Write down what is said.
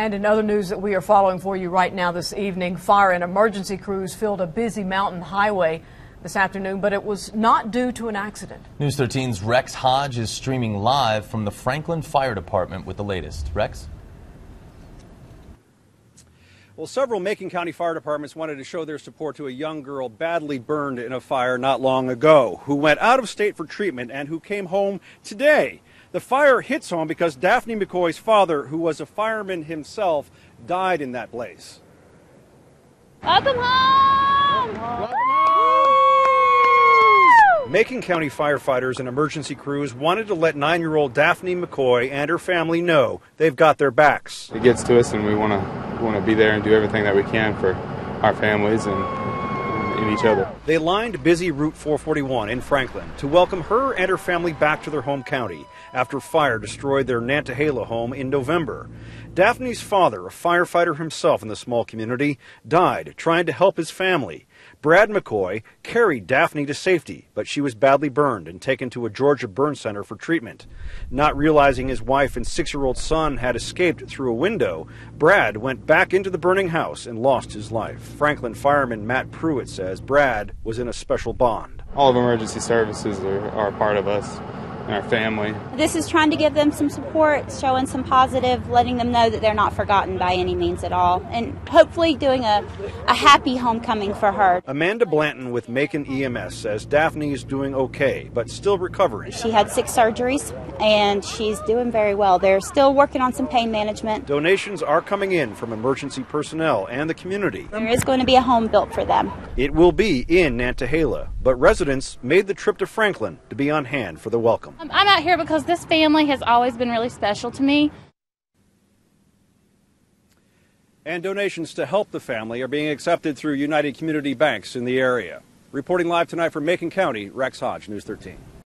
And in other news that we are following for you right now this evening, fire and emergency crews filled a busy mountain highway this afternoon, but it was not due to an accident. News 13's Rex Hodge is streaming live from the Franklin Fire Department with the latest. Rex? Well, several Macon County fire departments wanted to show their support to a young girl badly burned in a fire not long ago who went out of state for treatment and who came home today. The fire hits home because Daphne McCoy's father, who was a fireman himself, died in that blaze. Welcome home! Welcome home! Macon County firefighters and emergency crews wanted to let nine year old Daphne McCoy and her family know they've got their backs. It gets to us, and we want to we want to be there and do everything that we can for our families and, and each other. They lined busy Route 441 in Franklin to welcome her and her family back to their home county after fire destroyed their Nantahala home in November. Daphne's father, a firefighter himself in the small community, died trying to help his family. Brad McCoy carried Daphne to safety, but she was badly burned and taken to a Georgia burn center for treatment. Not realizing his wife and six year old son had escaped through a window, Brad went back into the burning house and lost his life. Franklin fireman Matt Pruett says Brad was in a special bond. All of emergency services are, are a part of us and our family. This is trying to give them some support, showing some positive, letting them know that they're not forgotten by any means at all, and hopefully doing a, a happy homecoming for her. Amanda Blanton with Macon EMS says Daphne is doing okay, but still recovering. She had six surgeries, and she's doing very well. They're still working on some pain management. Donations are coming in from emergency personnel and the community. There is going to be a home built for them. It will be in Nantahala, but residents made the trip to Franklin to be on hand for the welcome. Um, I'm out here because this family has always been really special to me. And donations to help the family are being accepted through United Community Banks in the area. Reporting live tonight from Macon County, Rex Hodge, News 13.